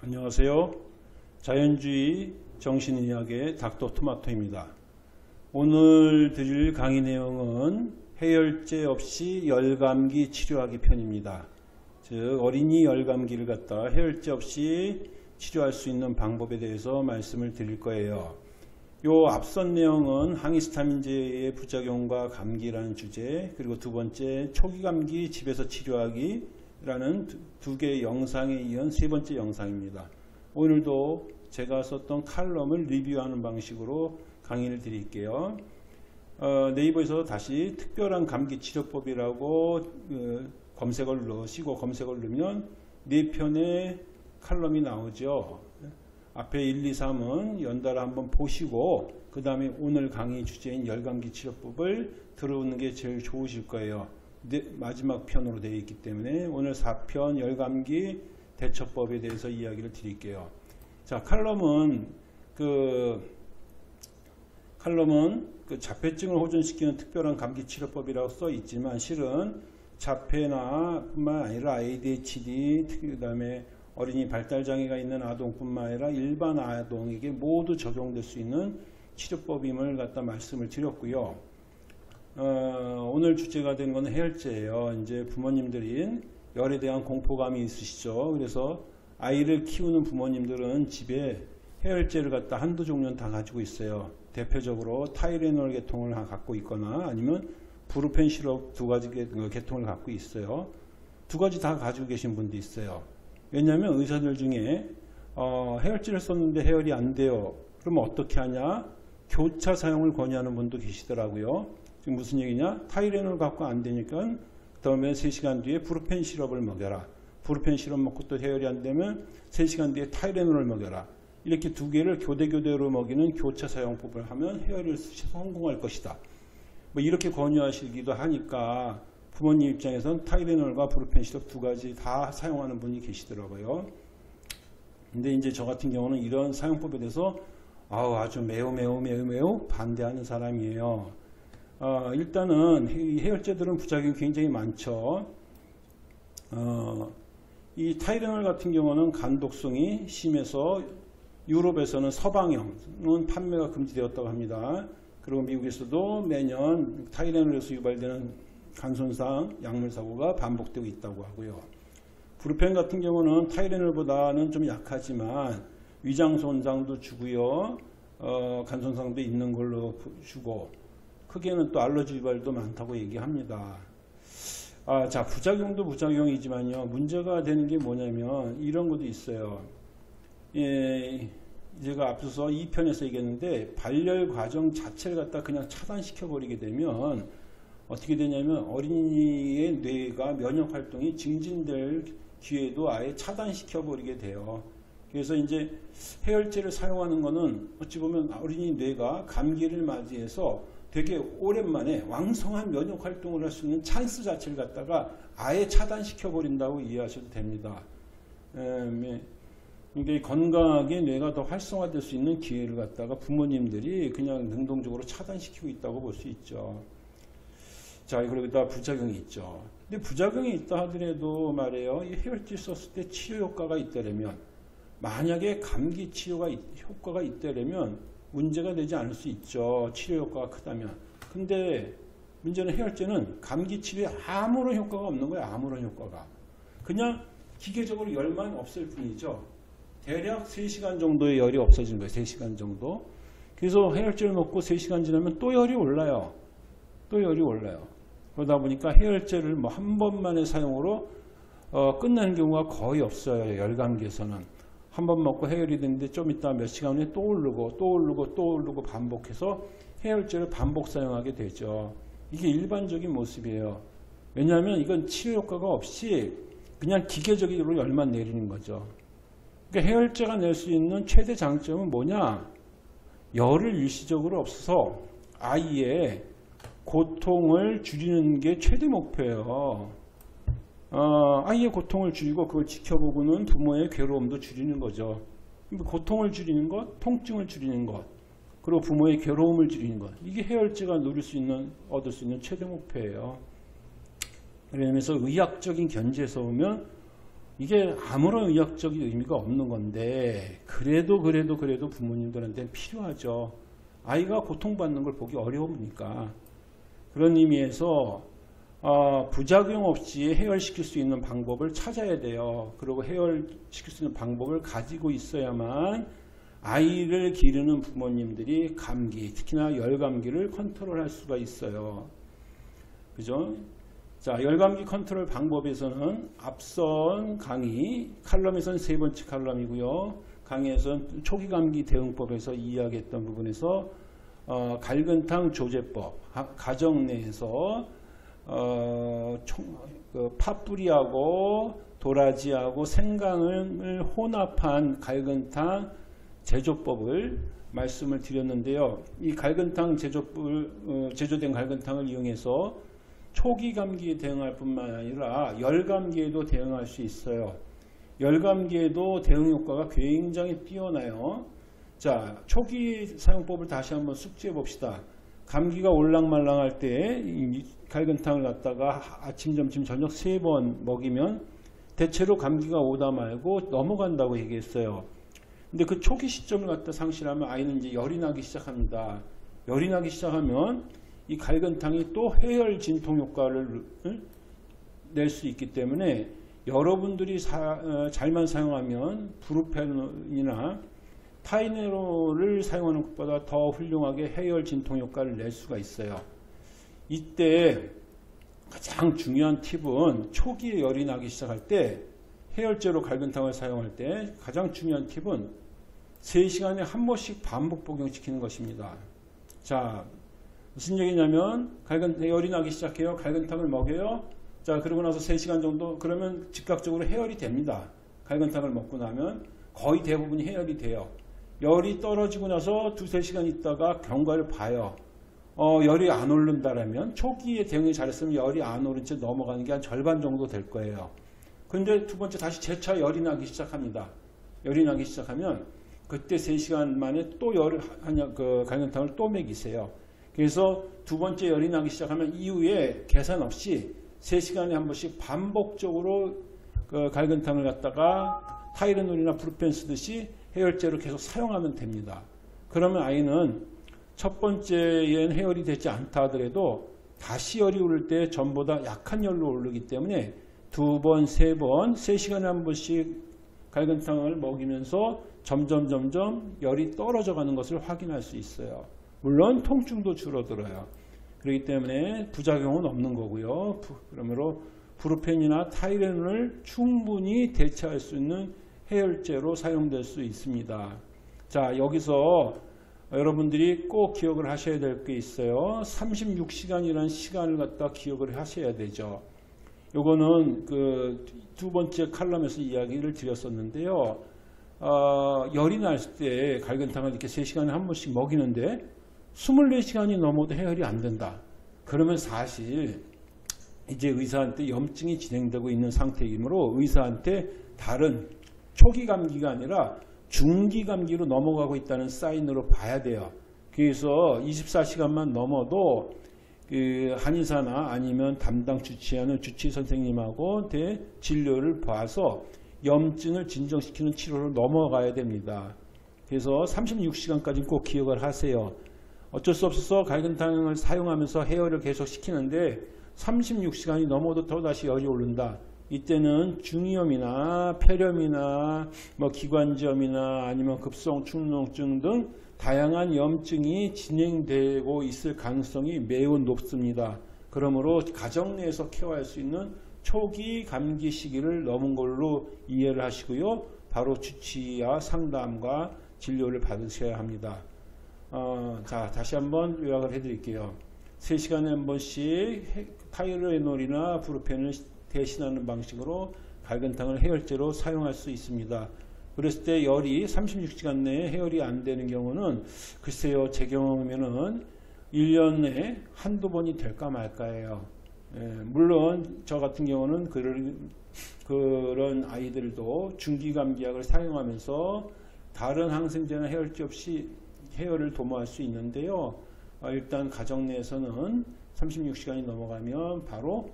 안녕하세요. 자연주의 정신의학의 닥터 토마토입니다. 오늘 드릴 강의 내용은 해열제 없이 열감기 치료하기 편입니다. 즉 어린이 열감기를 갖다 해열제 없이 치료할 수 있는 방법에 대해서 말씀을 드릴 거예요. 요 앞선 내용은 항히스타민제의 부작용과 감기라는 주제 그리고 두 번째 초기 감기 집에서 치료하기 라는 두 개의 영상에 이은 세 번째 영상입니다. 오늘도 제가 썼던 칼럼을 리뷰하는 방식으로 강의를 드릴게요. 어, 네이버에서 다시 특별한 감기 치료법이라고 어, 검색을 넣으시고 검색을 넣으면 네 편의 칼럼이 나오죠. 앞에 1, 2, 3은 연달아 한번 보시고 그 다음에 오늘 강의 주제인 열감기 치료법을 들어오는 게 제일 좋으실 거예요. 네, 마지막 편으로 되어 있기 때문에 오늘 4편 열감기 대처법에 대해서 이야기를 드릴게요. 자 칼럼은 그 칼럼은 그 자폐증을 호전시키는 특별한 감기 치료법이라고 써 있지만 실은 자폐나 뿐만 아니라 ADHD 그다음에 어린이 발달 장애가 있는 아동뿐만 아니라 일반 아동에게 모두 적용될 수 있는 치료법임을 갖다 말씀을 드렸고요. 어, 오늘 주제가 된 것은 해열제예요. 이제 부모님들이 열에 대한 공포감이 있으시죠. 그래서 아이를 키우는 부모님들은 집에 해열제를 갖다 한두 종류는 다 가지고 있어요. 대표적으로 타이레놀 계통을 갖고 있거나 아니면 브루펜 시럽 두 가지 계통을 갖고 있어요. 두 가지 다 가지고 계신 분도 있어요. 왜냐하면 의사들 중에 어, 해열제를 썼는데 해열이 안 돼요. 그러면 어떻게 하냐? 교차 사용을 권유하는 분도 계시더라고요. 지금 무슨 얘기냐? 타이레놀 갖고 안 되니까 그 다음에 3시간 뒤에 브루펜 시럽을 먹여라. 브루펜 시럽 먹고 또 해열이 안 되면 3시간 뒤에 타이레놀을 먹여라. 이렇게 두 개를 교대교대로 먹이는 교차 사용법을 하면 해열을 성공할 것이다. 뭐 이렇게 권유하시기도 하니까 부모님 입장에서는 타이레놀과 브루펜 시럽 두 가지 다 사용하는 분이 계시더라고요. 근데 이제 저 같은 경우는 이런 사용법에 대해서 아우 아주 매우 매우 매우 매우 반대하는 사람이에요. 어, 일단은 해열제들은 부작용이 굉장히 많죠. 어, 이 타이레놀 같은 경우는 간독성이 심해서 유럽에서는 서방형은 판매가 금지되었다고 합니다. 그리고 미국에서도 매년 타이레놀에서 유발되는 간손상, 약물 사고가 반복되고 있다고 하고요. 브루펜 같은 경우는 타이레놀보다는 좀 약하지만 위장 손상도 주고요. 어, 간손상도 있는 걸로 주고 크게는 또 알러지 유발도 많다고 얘기합니다. 아, 자 부작용도 부작용이지만요. 문제가 되는 게 뭐냐면 이런 것도 있어요. 예, 제가 앞서서 2편에서 얘기했는데 발열 과정 자체를 갖다 그냥 차단시켜 버리게 되면 어떻게 되냐면 어린이의 뇌가 면역 활동이 증진될 기회도 아예 차단시켜 버리게 돼요. 그래서 이제 해열제를 사용하는 것은 어찌 보면 어린이 뇌가 감기를 맞이해서 되게 오랜만에 왕성한 면역 활동을 할 수 있는 찬스 자체를 갖다가 아예 차단시켜 버린다고 이해하셔도 됩니다. 에, 그러니까 건강하게 뇌가 더 활성화될 수 있는 기회를 갖다가 부모님들이 그냥 능동적으로 차단시키고 있다고 볼 수 있죠. 자, 그리고 다 부작용이 있죠. 근데 부작용이 있다 하더라도 말이에요. 이 해열제 썼을 때 치료 효과가 있다면 만약에 감기 치료가 효과가 있다면 문제가 되지 않을 수 있죠. 치료 효과가 크다면. 근데 문제는 해열제는 감기 치료에 아무런 효과가 없는 거예요. 아무런 효과가. 그냥 기계적으로 열만 없을 뿐이죠. 대략 3시간 정도의 열이 없어지는 거예요. 3시간 정도. 그래서 해열제를 먹고 3시간 지나면 또 열이 올라요. 또 열이 올라요. 그러다 보니까 해열제를 뭐 한 번만의 사용으로 어, 끝나는 경우가 거의 없어요. 열감기에서는. 한 번 먹고 해열이 됐는데 좀 있다 몇 시간 후에 또 오르고 또 오르고 또 오르고 반복해서 해열제를 반복 사용하게 되죠. 이게 일반적인 모습이에요. 왜냐하면 이건 치료 효과가 없이 그냥 기계적으로 열만 내리는 거죠. 그러니까 해열제가 낼 수 있는 최대 장점은 뭐냐? 열을 일시적으로 없어서 아이의 고통을 줄이는 게 최대 목표예요. 어, 아이의 고통을 줄이고 그걸 지켜보고는 부모의 괴로움도 줄이는 거죠. 고통을 줄이는 것, 통증을 줄이는 것, 그리고 부모의 괴로움을 줄이는 것. 이게 해열제가 누릴 수 있는, 얻을 수 있는 최대 목표예요. 그러면서 의학적인 견지에서 보면 이게 아무런 의학적인 의미가 없는 건데 그래도 그래도 그래도 부모님들한테 필요하죠. 아이가 고통받는 걸 보기 어려우니까 그런 의미에서 어, 부작용 없이 해열시킬 수 있는 방법을 찾아야 돼요. 그리고 해열시킬 수 있는 방법을 가지고 있어야만 아이를 기르는 부모님들이 감기, 특히나 열감기를 컨트롤할 수가 있어요. 그죠? 자, 열감기 컨트롤 방법에서는 앞선 강의, 칼럼에서는 세 번째 칼럼이고요. 강의에서는 초기 감기 대응법에서 이야기했던 부분에서 어, 갈근탕 조제법, 가정 내에서 어, 총, 그 팥뿌리하고 도라지하고 생강을 혼합한 갈근탕 제조법을 말씀을 드렸는데요. 이 갈근탕 제조법을 어, 제조된 갈근탕을 이용해서 초기 감기에 대응할 뿐만 아니라 열 감기에도 대응할 수 있어요. 열 감기에도 대응 효과가 굉장히 뛰어나요. 자, 초기 사용법을 다시 한번 숙지해 봅시다. 감기가 올랑말랑할 때 갈근탕을 갖다가 아침, 점심, 저녁 세 번 먹이면 대체로 감기가 오다 말고 넘어간다고 얘기했어요. 근데 그 초기 시점을 갖다 상실하면 아이는 이제 열이 나기 시작합니다. 열이 나기 시작하면 이 갈근탕이 또 해열 진통 효과를 낼 수 있기 때문에 여러분들이 사, 어, 잘만 사용하면 브루펜이나 타이네로를 사용하는 것보다 더 훌륭하게 해열 진통 효과를 낼 수가 있어요. 이때 가장 중요한 팁은 초기에 열이 나기 시작할 때 해열제로 갈근탕을 사용할 때 가장 중요한 팁은 3시간에 한 번씩 반복 복용시키는 것입니다. 자, 무슨 얘기냐면 갈근 열이 나기 시작해요. 갈근탕을 먹여요. 자, 그러고 나서 3시간 정도 그러면 즉각적으로 해열이 됩니다. 갈근탕을 먹고 나면 거의 대부분이 해열이 돼요. 열이 떨어지고 나서 두세 시간 있다가 경과를 봐요. 어, 열이 안 오른다라면 초기에 대응이 잘했으면 열이 안 오른 채 넘어가는 게 한 절반 정도 될 거예요. 근데 두 번째 다시 재차 열이 나기 시작합니다. 열이 나기 시작하면 그때 3시간 만에 또 열을 하냐 그 갈근탕을 또 먹이세요. 그래서 두 번째 열이 나기 시작하면 이후에 계산 없이 3시간에 한 번씩 반복적으로 그 갈근탕을 갖다가 타이레놀이나 브루펜 쓰듯이 해열제로 계속 사용하면 됩니다. 그러면 아이는 첫 번째엔 해열이 되지 않다 하더라도 다시 열이 오를 때 전보다 약한 열로 오르기 때문에 두 번, 세 번, 세 시간에 한 번씩 갈근탕을 먹이면서 점점 점점 열이 떨어져 가는 것을 확인할 수 있어요. 물론 통증도 줄어들어요. 그렇기 때문에 부작용은 없는 거고요. 그러므로 브루펜이나 타이레놀을 충분히 대체할 수 있는 해열제로 사용될 수 있습니다. 자, 여기서 여러분들이 꼭 기억을 하셔야 될 게 있어요. 36시간이라는 시간을 갖다 기억을 하셔야 되죠. 요거는 그 두 번째 칼럼에서 이야기를 드렸었는데요. 어, 열이 날 때 갈근탕을 이렇게 3시간에 한 번씩 먹이는데 24시간이 넘어도 해열이 안 된다. 그러면 사실 이제 의사한테 염증이 진행되고 있는 상태이므로 의사한테 다른 초기 감기가 아니라 중기 감기로 넘어가고 있다는 사인으로 봐야 돼요. 그래서 24시간만 넘어도 그 한의사나 아니면 담당 주치하는 주치 선생님하고 대 진료를 봐서 염증을 진정시키는 치료로 넘어가야 됩니다. 그래서 36시간까지 꼭 기억을 하세요. 어쩔 수 없어서 갈근탕을 사용하면서 해열을 계속 시키는데 36시간이 넘어도 또다시 열이 오른다. 이때는 중이염이나 폐렴이나 뭐 기관지염이나 아니면 급성 축농증 등 다양한 염증이 진행되고 있을 가능성이 매우 높습니다. 그러므로 가정 내에서 케어할 수 있는 초기 감기 시기를 넘은 걸로 이해를 하시고요. 바로 주치와 상담과 진료를 받으셔야 합니다. 어, 자, 다시 한번 요약을 해드릴게요. 3시간에 한 번씩 타이레놀이나 브루펜을 대신하는 방식으로 갈근탕을 해열제로 사용할 수 있습니다. 그랬을 때 열이 36시간 내에 해열이 안 되는 경우는 글쎄요 제 경험에는 1년에 한두 번이 될까 말까예요. 예, 물론 저 같은 경우는 그런, 그런 아이들도 중기감기약을 사용하면서 다른 항생제나 해열제 없이 해열을 도모할 수 있는데요. 어, 일단 가정 내에서는 36시간이 넘어가면 바로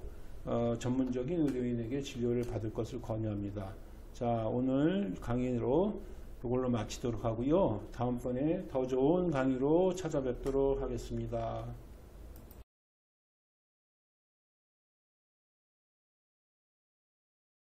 어, 전문적인 의료인에게 진료를 받을 것을 권유합니다. 자, 오늘 강의로 이걸로 마치도록 하고요. 다음번에 더 좋은 강의로 찾아뵙도록 하겠습니다.